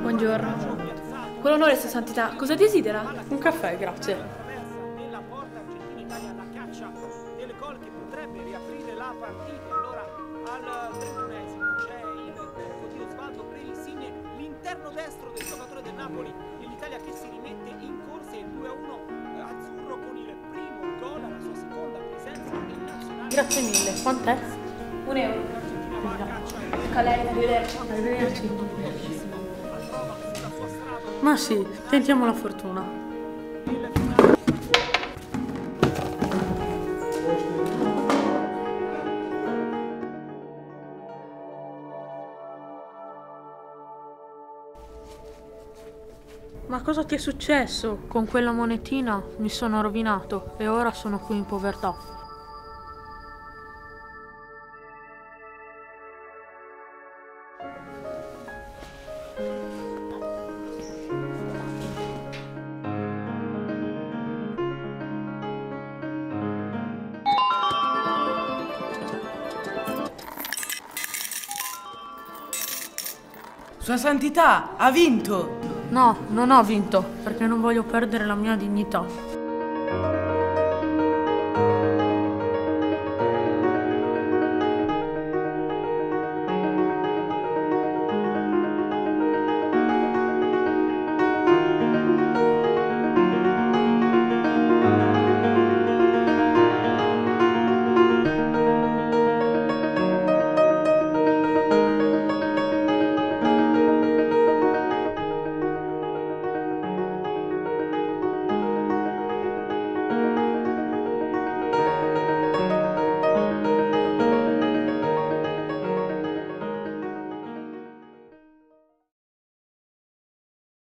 Buongiorno. Con l'onore, Sua Santità, cosa desidera? Un caffè, grazie. nella porta Argentina-Italia alla caccia del gol che potrebbe riaprire la partita. Allora al 31esimo c'è il tocco di Osvaldo per insigne l'interno destro del giocatore del Napoli e l'Italia che si rimette in corsa il 2-1 Grazie mille. Quant'è? Un euro. Va a arrivederci. Arrivederci. strada Ma sì, tentiamo la fortuna. Ma cosa ti è successo? Con quella monetina mi sono rovinato e ora sono qui in povertà. Sua Santità, ha vinto! No, non ho vinto perché non voglio perdere la mia dignità.